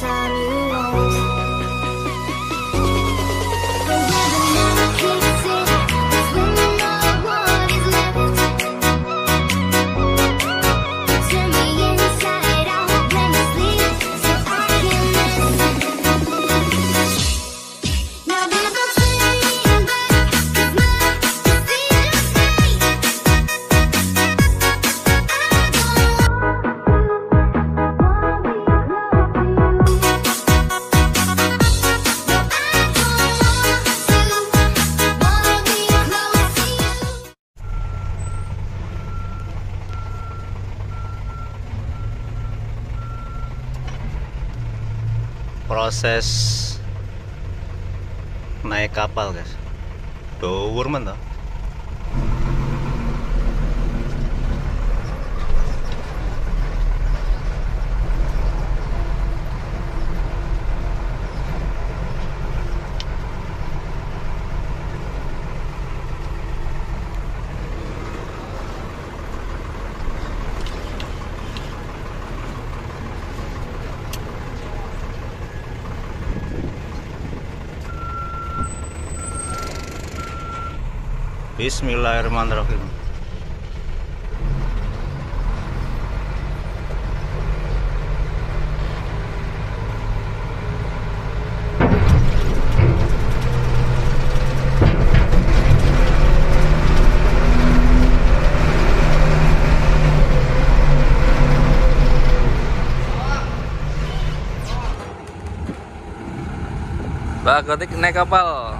time you proses naik kapal guys. Dhuwur men Bismillahirrahmanirrahim Mbak Gotik naik kapal.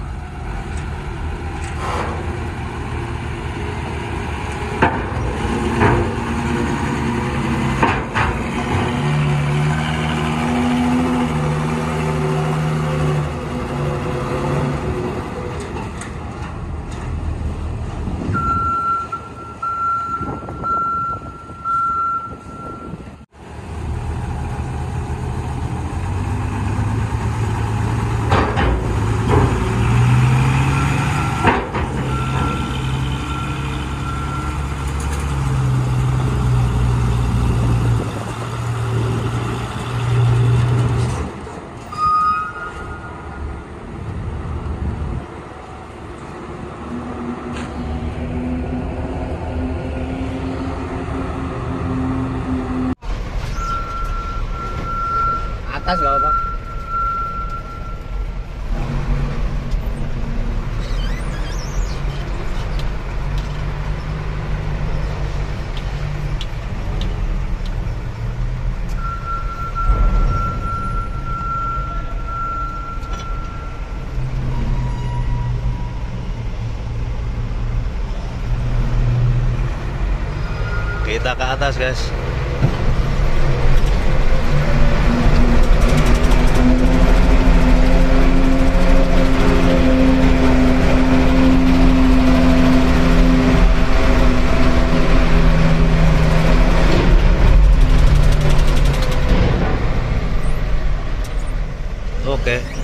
Atas gak apa? Kita ke atas guys Oke.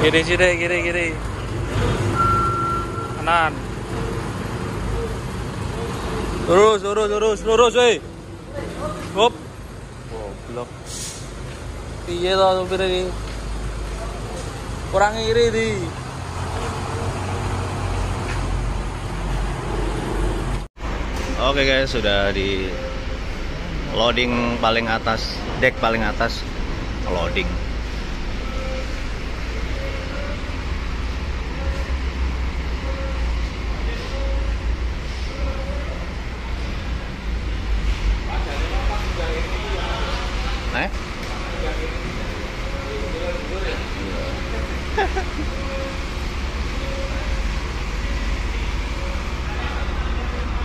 Kiri sini, kiri kiri. Kanan. Lurus, lurus, lurus, lurus, weh. Hop. Goblok. Piye to supir iki? Kurang iri di. Oke guys, sudah di loading paling atas, deck paling atas, loading.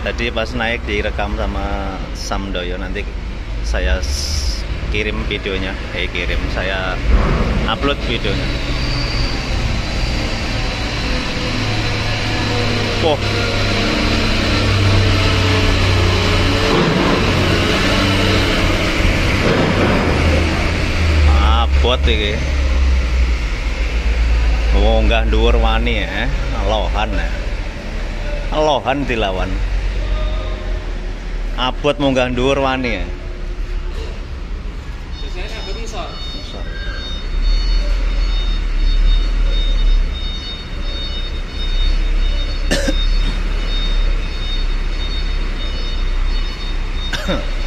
Tadi pas naik direkam sama Sam Doyo nanti saya kirim videonya. Eh kirim saya upload videonya. Oh abot ini mau oh, nggah dhuwur wani ya eh. alohan ya. Alohan lohan dilawan. Abot munggah dhuwur wani ya. Biasanya berisor.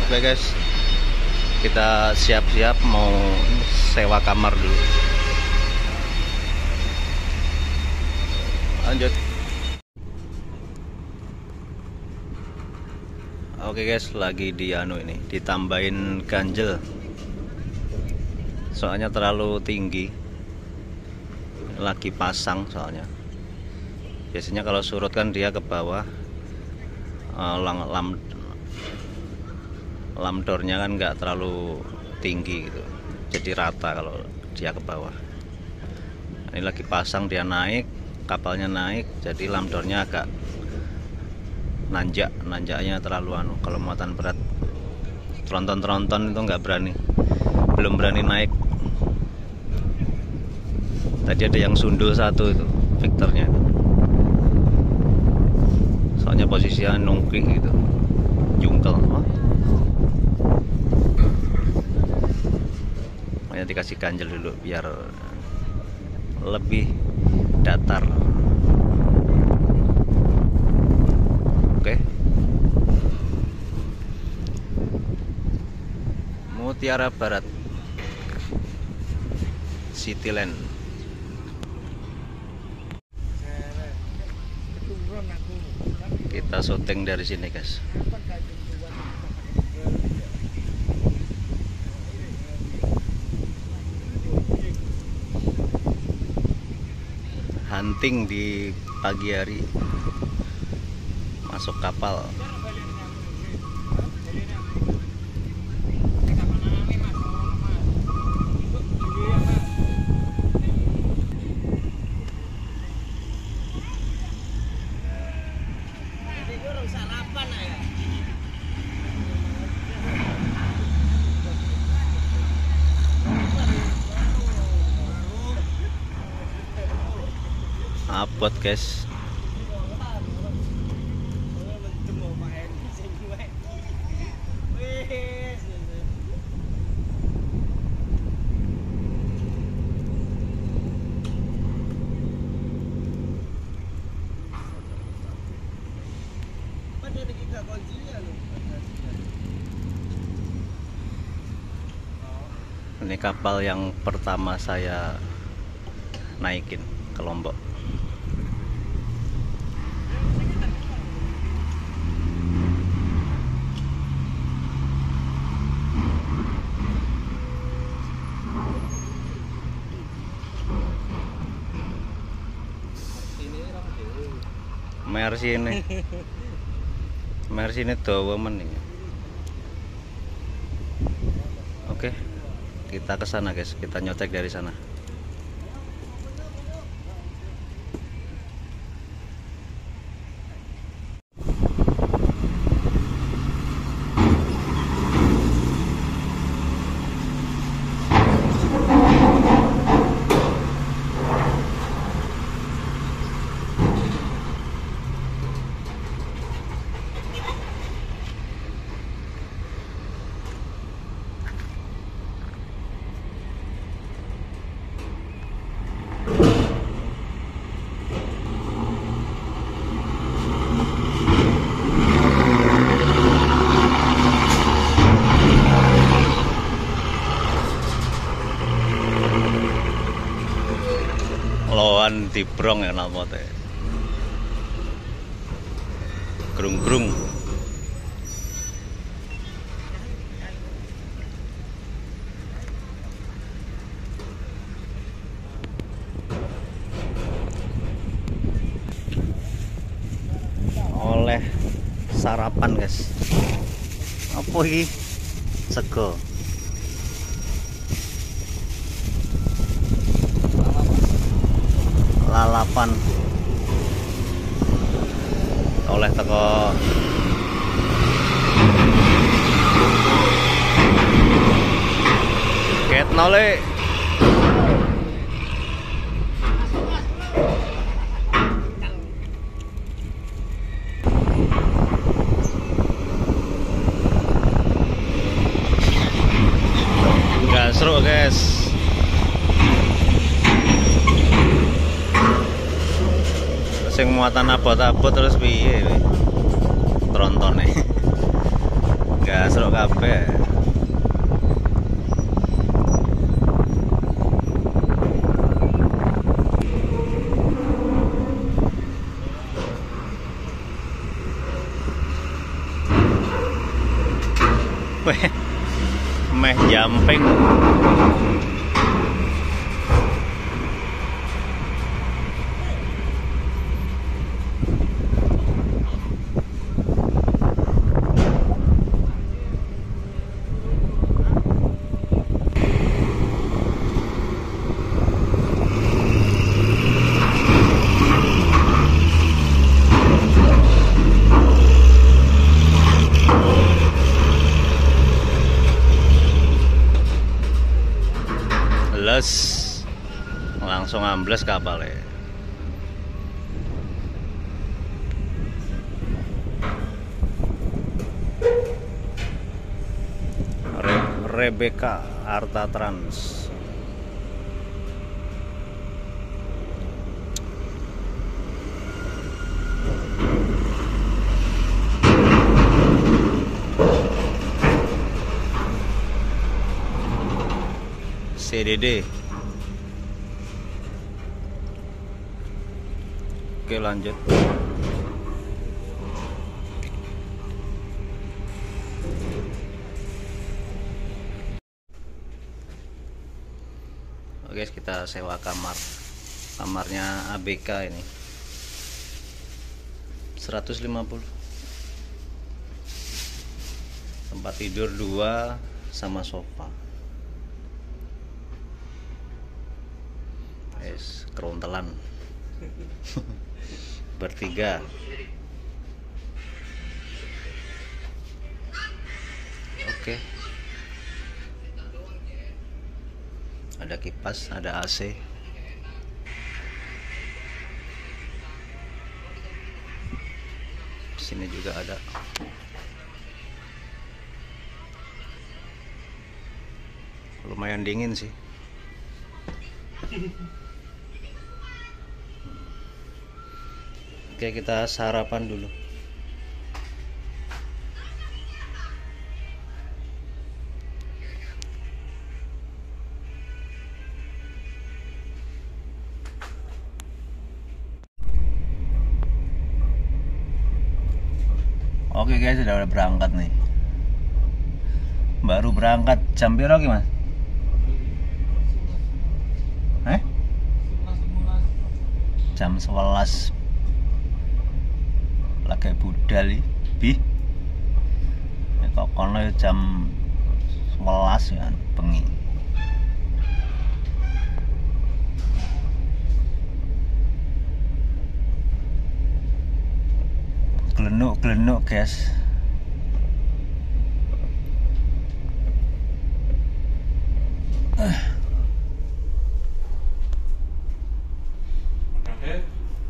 Oke guys, kita siap-siap mau sewa kamar dulu. Lanjut. Oke guys, lagi di anu ini, ditambahin ganjel. Soalnya terlalu tinggi. Lagi pasang soalnya. Biasanya kalau surut kan dia ke bawah. Eh, lam, lam lamdornya kan nggak terlalu tinggi gitu jadi rata kalau dia ke bawah ini lagi pasang dia naik kapalnya naik jadi lamdornya agak nanjak nanjaknya terlalu anu kalau muatan berat. Tronton-tronton itu nggak berani belum berani naik. Tadi ada yang sundul satu itu Victornya itu. Soalnya posisinya nungkring gitu jungkel. Oh. makanya dikasih ganjel dulu biar lebih datar oke Mutiara Barat Cityland. Kita syuting dari sini guys. Hunting di pagi hari. Masuk kapal guys ini kapal yang pertama saya naikin ke Lombok Mercy ini Mercy ini dawa men ini. Oke kita ke sana guys. Kita nyotek dari sana lawan di brong ya nama teh. Grung grung oleh sarapan guys. Apa ini sego oleh oleh teko ketno le. Seru guys. Sing muatan abot-abot terus piye we? trontone. Gak serok kabeh. Meh jumping ambles kapalnya Re Rebecca Arta Trans CDD Oke lanjut. Oke kita sewa kamar. Kamarnya ABK ini. 150 Tempat tidur dua sama sofa. Es kerontelan bertiga. Oke. Ada kipas ada AC sini juga ada. Lumayan dingin sih Oke kita sarapan dulu Oke guys sudah berangkat nih Baru berangkat jam berapa mas? Eh? Jam 11 lagi budal iki bi. Kok kono ya jam 11 ya bengi. Glenuk-glenuk guys.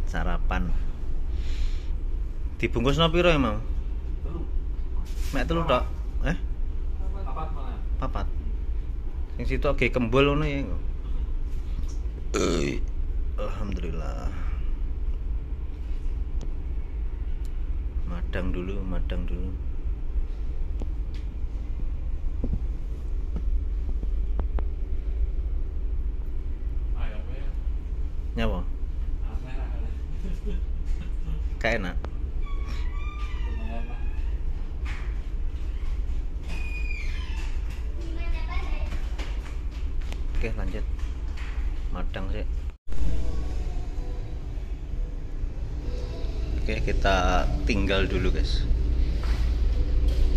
Sarapan dibungkus no piro emang? Mek telu tok. Eh? Papat sing situ oke kembul ngono ya Eh, alhamdulillah. Madang dulu madang dulu. Nyawa? Kayak enak tinggal dulu guys.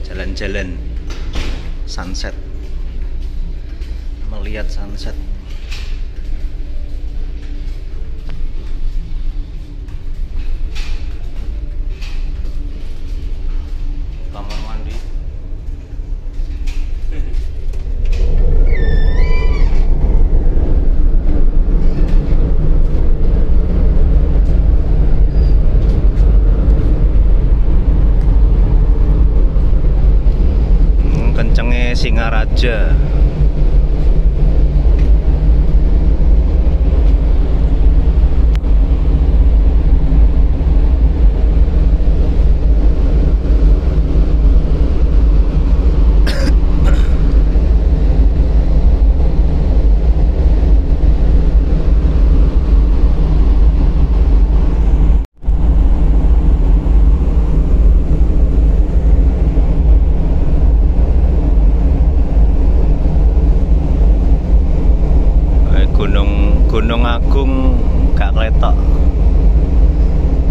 Jalan-jalan Sunset. Melihat sunset Yeah.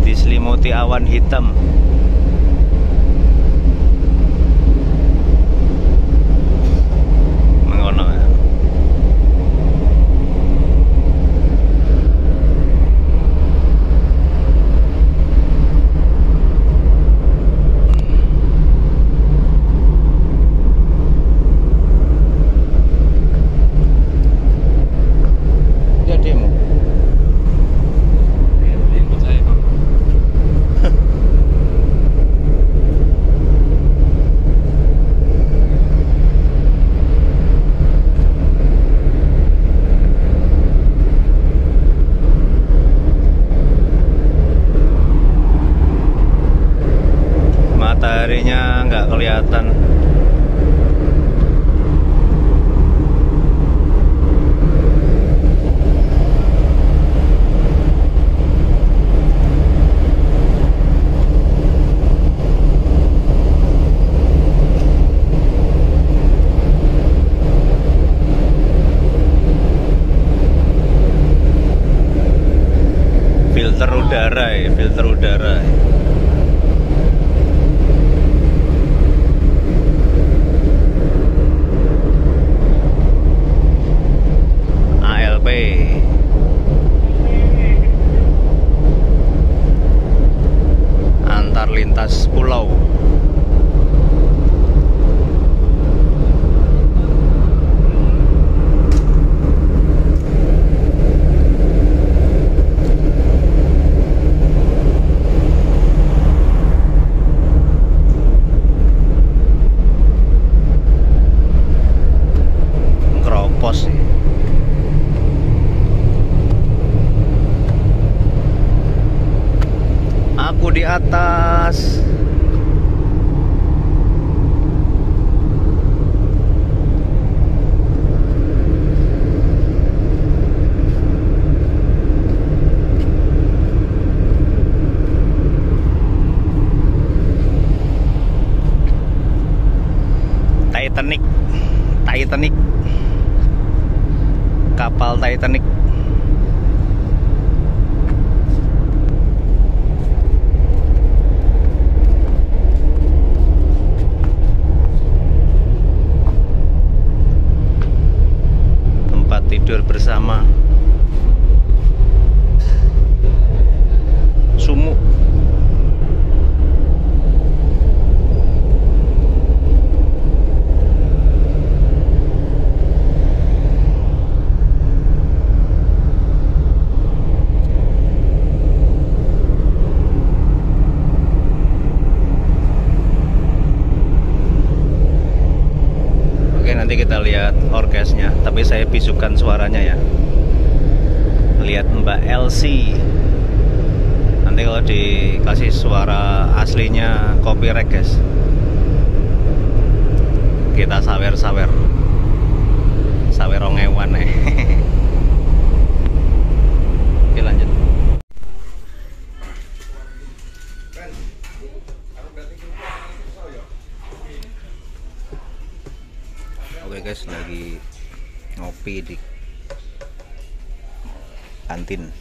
Diselimuti awan hitam lintas pulau Keropos sih Aku di atas. Titanic. Titanic. Kapal Titanic. tempat tidur bersama sumuk Oke nanti kita lihat orkesnya Tapi saya bisukan suaranya ya. Lihat Mbak Elsie. Nanti kalau dikasih suara aslinya copyright guys Kita sawer-sawer. Sawer ongewan eh ngopi di kantin.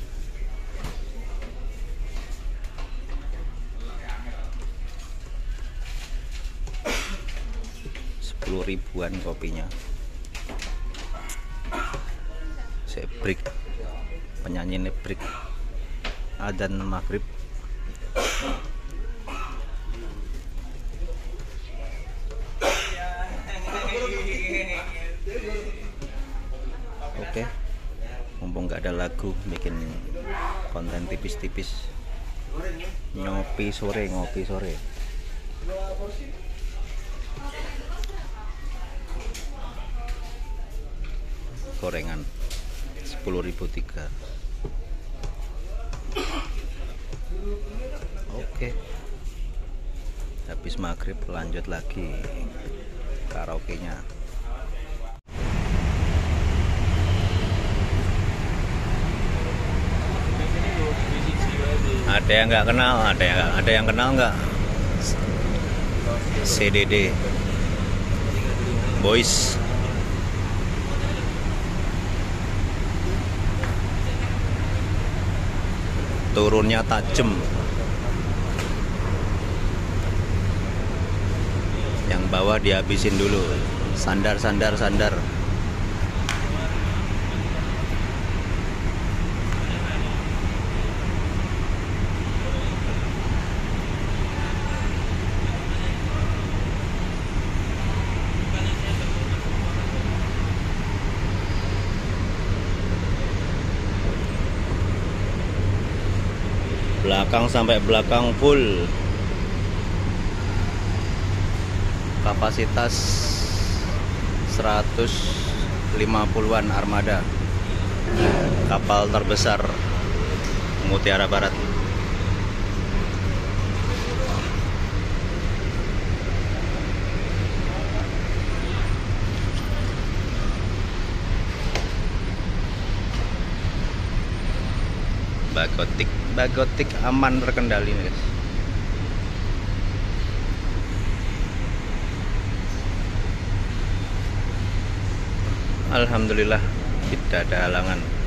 Sepuluh ribuan kopinya. Saya break penyanyi ini break adan maghrib bikin konten tipis-tipis. Ngopi sore, ngopi sore. Gorengan 10.003. Oke. Habis maghrib lanjut lagi karaoke-nya. Ada yang nggak kenal, ada yang ada yang kenal nggak? CDD Boys. Turunnya tajam. Yang bawah dihabisin dulu. Sandar sandar sandar belakang sampai belakang full. Kapasitas 150-an armada. Kapal terbesar Mutiara Barat. Bagotik Bagotik aman terkendali nih guys. Alhamdulillah tidak ada halangan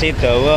necessitam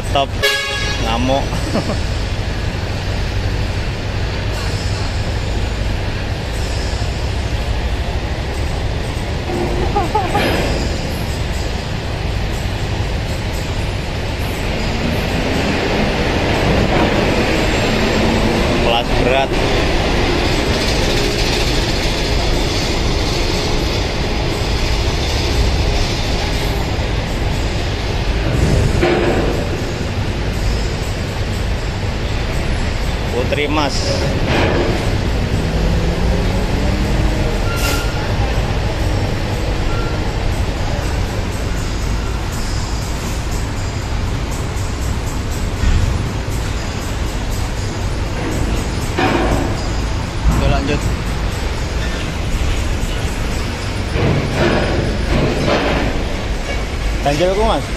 Dawa. Di Putri Mas. Oke lanjut. Aku mas.